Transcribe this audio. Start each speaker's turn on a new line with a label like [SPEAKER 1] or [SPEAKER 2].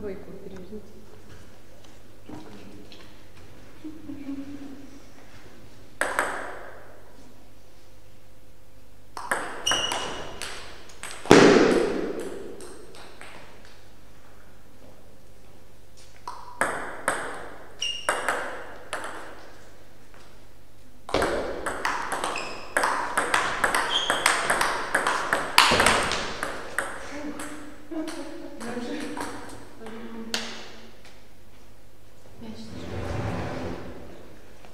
[SPEAKER 1] двойку переведите.